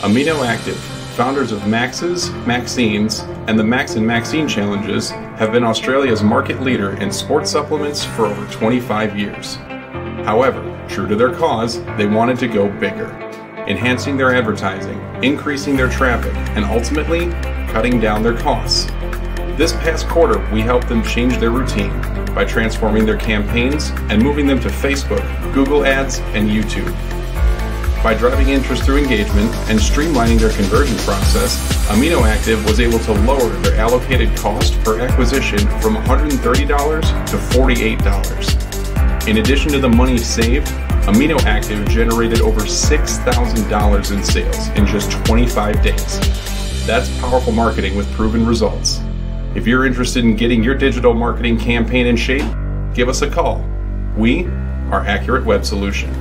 Amino Active, founders of Max's, Maxines, and the Max and Maxine challenges, have been Australia's market leader in sports supplements for over 25 years. However, true to their cause, they wanted to go bigger, enhancing their advertising, increasing their traffic, and ultimately, cutting down their costs. This past quarter, we helped them change their routine by transforming their campaigns and moving them to Facebook, Google Ads, and YouTube. By driving interest through engagement and streamlining their conversion process, Amino Active was able to lower their allocated cost per acquisition from $130 to $48. In addition to the money saved, Amino Active generated over $6,000 in sales in just 25 days. That's powerful marketing with proven results. If you're interested in getting your digital marketing campaign in shape, give us a call. We are Accurate Web Solution.